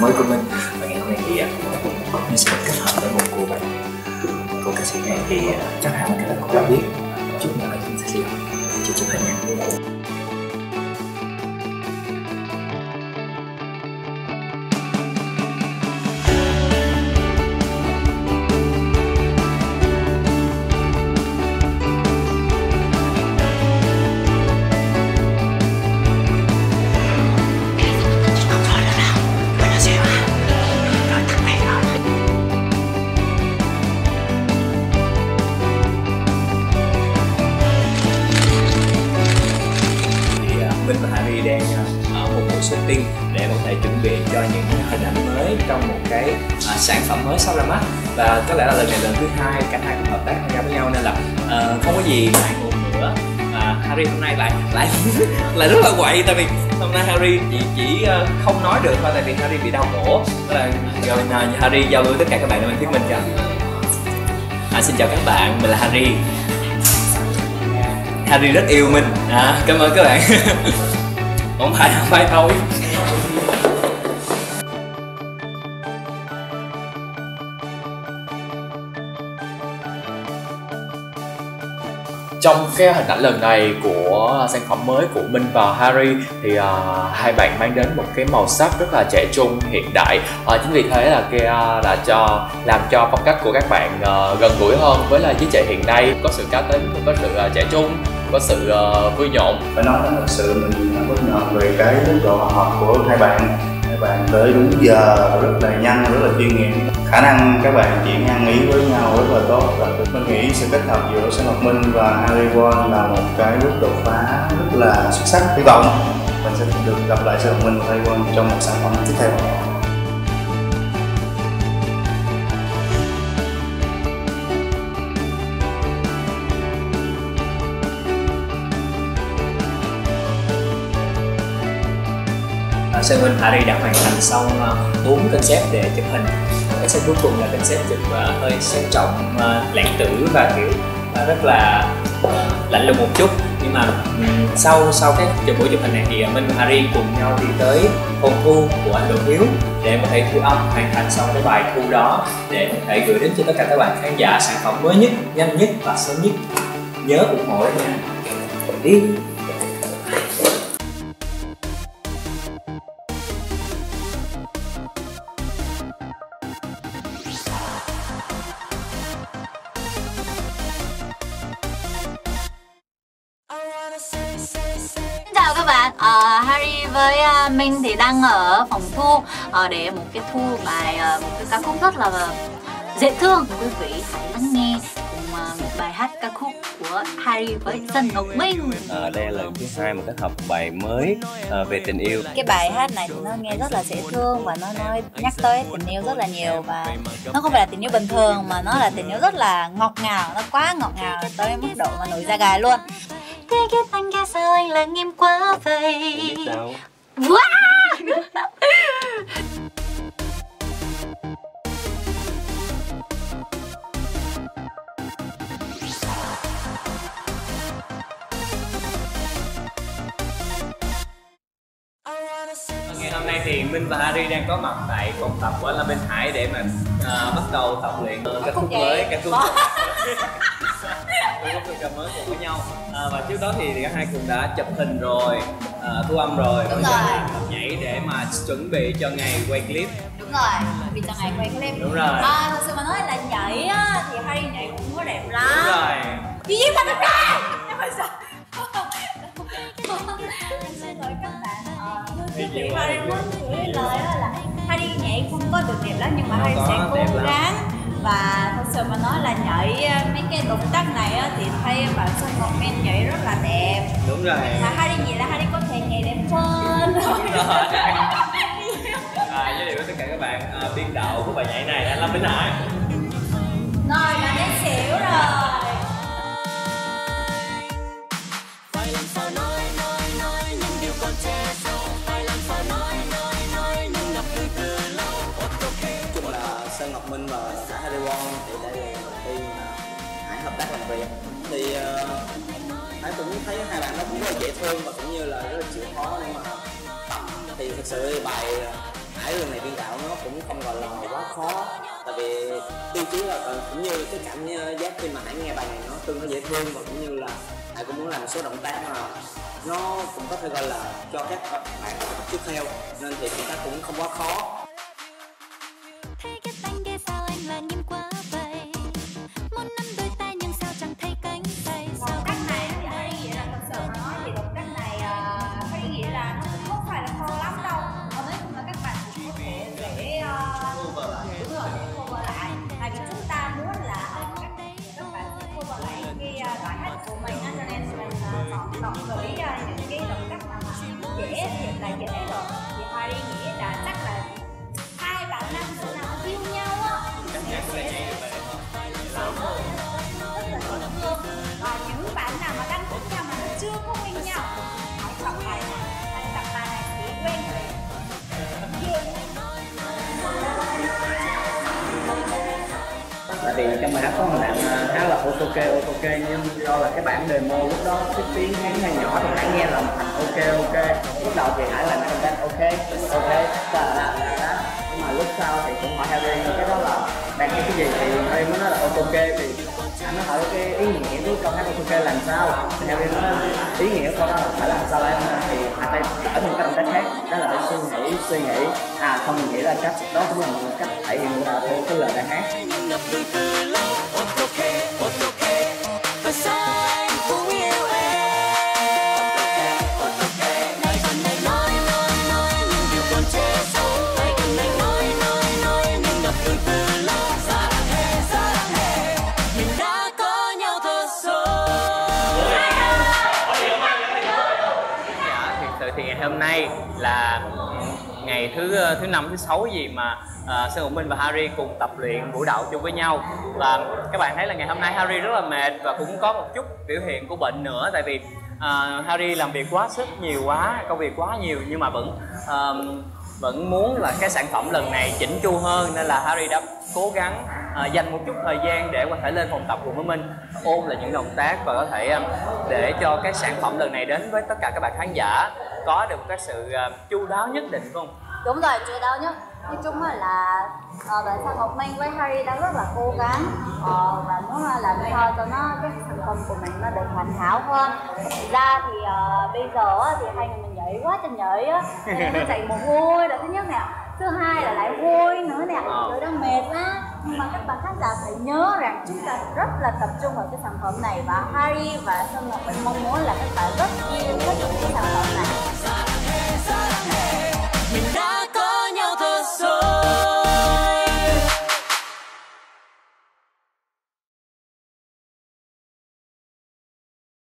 mới của mình. Và ngày hôm nay thì à, mình sẽ kết hợp với một cô bạn, cô ca sĩ này thì à, chắc hẳn các bạn cũng đã biết. Chút nữa là chúng ta sẽ chụp chụp hình nha Minh đang à, ở một buổi shooting để có thể chuẩn bị cho những hình ảnh mới trong một cái à, sản phẩm mới sắp ra mắt và có lẽ là lần này lần thứ hai cả hai cùng hợp tác tham gia với nhau nên là uh, không có gì ngại ngùng nữa. À, Harry hôm nay lại lại lại rất là quậy tại vì hôm nay Harry chỉ chỉ ờ, không nói được thôi tại vì Harry bị đau cổ. Tức là rồi Harry giao lưu tất cả các bạn để mình thuyết mình cho. À, xin chào các bạn mình là Harry. Harry rất yêu mình. À, cảm ơn các bạn. không phải không phải thôi. Trong cái hình ảnh lần này của sản phẩm mới của Minh và Harry thì uh, hai bạn mang đến một cái màu sắc rất là trẻ trung hiện đại. Uh, chính vì thế là cái uh, đã cho làm cho phong cách của các bạn uh, gần gũi hơn với là giới trẻ hiện nay. Có sự cá tính có sự uh, trẻ trung có sự uh, vui nhộn. Phải nói là thật sự mình bất ngờ về cái mức độ hòa hợp của hai bạn. Hai bạn tới đúng giờ rất là nhanh rất là chuyên nghiệp. Khả năng các bạn chuyện ăn ý với nhau rất là tốt. Và mình nghĩ sự kết hợp giữa Sơn Ngọc Minh và Harry Won là một cái bước đột phá rất là xuất sắc. Hy vọng mình sẽ được gặp lại Sơn Ngọc Minh và Harry Won trong một sản phẩm tiếp theo. Sơn Minh Harry đã hoàn thành xong ờ, bốn uh, concept để chụp hình. Concept cuối cùng là concept chụp uh, hơi sang trọng uh, lãng tử và kiểu uh, rất là uh, lạnh lùng một chút. Nhưng mà um, sau sau cái chụp buổi chụp hình này thì uh, Minh và Harry cùng nhau đi tới phòng thu của anh Đỗ Hiếu để có thể thu âm hoàn thành xong cái bài thu đó để có thể gửi đến cho tất cả các bạn khán giả sản phẩm mới nhất, nhanh nhất và sớm nhất. Nhớ ủng hộ nha. Đi Xin chào các bạn, uh, Harry với uh, Minh thì đang ở phòng thu uh, để một cái thu bài uh, một cái ca khúc rất là dễ thương quý vị hãy lắng nghe cùng uh, một bài hát ca khúc của Harry với Sơn Ngọc Minh. À, đây là lần thứ hai mà kết hợp bài mới uh, về tình yêu. Cái bài hát này thì nó nghe rất là dễ thương và nó nói nhắc tới tình yêu rất là nhiều và nó không phải là tình yêu bình thường mà nó là tình yêu rất là ngọt ngào, nó quá ngọt ngào tới mức độ mà nổi da gà luôn. Thế cái anh kia sao anh lặng im quá vậy? Wow! Ngày hôm nay thì Minh và Harry đang có mặt tại phòng tập của La Minh Hải để mà uh, bắt đầu tập luyện uh, ca khúc mới, ca khúc ca khúc ca mới cùng với nhau. À, và trước đó thì cả hai cùng đã chụp hình rồi à, thu âm rồi. Đúng giờ rồi. thì tập nhảy để mà chuẩn bị cho ngày quay clip. Đúng rồi, vì cho ngày quay clip. Đúng rồi. À, thật sự mà nói là nhảy á, thì Harry nhảy cũng có đẹp lắm. Đúng rồi. Duy Duy mà thật ra Nhưng mà sao? Xin lỗi các bạn vị, Harry muốn gửi lời là Harry nhảy không có được đẹp lắm nhưng mà Harry có sẽ đẹp cố gắng. Và sự mà nói là nhảy ờ, mấy cái động tác này á, thì thấy bạn Sơn Minh nhảy rất là đẹp. Đúng rồi. Mà Harry nghĩ là Harry có thể nhảy đẹp hơn. Đúng rồi. À, giới thiệu với tất cả các bạn à, biên đạo của bài nhảy này là Lâm Minh Hải việc thì ờ, uh, Hải cũng thấy hai bạn nó cũng rất là dễ thương và cũng như là rất là chịu khó nhưng mà tập thì thực sự bài ờ, Hải lần này biên đạo nó cũng không gọi là quá khó. Tại vì tiêu chí là ờ, cũng như cái cảm giác khi mà Hải nghe bài này nó tương đối dễ thương và cũng như là Hải cũng muốn làm một số động tác mà nó cũng có thể gọi là cho các bạn tiếp theo. Nên thì chúng ta cũng không quá khó. Chọn chọn với uh, những cái động tác mà dễ hiện là dễ rồi. Thì Harry nghĩ là chắc là hai bạn nam sẽ nào yêu nhau á. Thì sẽ rất là dễ thương và những bạn nào mà đang thích nhau mà chưa có quen nhau. Tại vì trong bài hát có một đoạn à, khá là ok ok nhưng do là cái bản demo lúc đó, cái tiếng hát hay nhỏ thì hãy nghe là một thành ok ok. Lúc đầu thì hãy làm content ok ok và là đó nhưng mà lúc sau thì cũng hỏi Harry, cái đó là đang nghe cái gì thì Harry mới nói là ok thì anh hỏi cái ý nghĩa của câu hát ok làm sao? Thì em nói ý nghĩa của câu hát phải làm sao em thì anh phải ở một cái động tác khác. Đó là phải suy nghĩ suy nghĩ. À không, mình nghĩ ra cách đó cũng là một cách thể hiện của theo cái lời bài hát. Nay là ngày thứ thứ năm thứ sáu gì mà uh, Sơn Ngọc Minh và Harry cùng tập luyện vũ đạo chung với nhau. Và các bạn thấy là ngày hôm nay Harry rất là mệt và cũng có một chút biểu hiện của bệnh nữa tại vì uh, Harry làm việc quá sức nhiều quá công việc quá nhiều nhưng mà vẫn uh, vẫn muốn là cái sản phẩm lần này chỉnh chu hơn nên là Harry đã cố gắng uh, dành một chút thời gian để có thể lên phòng tập cùng với mình ôn lại những động tác và có thể um, để cho cái sản phẩm lần này đến với tất cả các bạn khán giả có được một cái sự uh, chu đáo nhất định không? đúng rồi chưa đâu nhá nói chung á là uh, bạn Phan Ngọc Minh với Harry đang rất là cố gắng uh, và muốn là làm sao cho nó cái sản phẩm của mình nó được hoàn hảo hơn. Thực ra thì uh, bây giờ á, thì hai người mình nhảy quá trình nhảy á nó chảy mồ hôi là thứ nhất nè. Thứ hai là lại vui nữa nè. Rồi đang mệt quá. Nhưng mà các bạn khán giả phải nhớ rằng chúng ta rất là tập trung vào cái sản phẩm này và Harry và Sơn Ngọc Minh mong muốn là các bạn rất yêu thích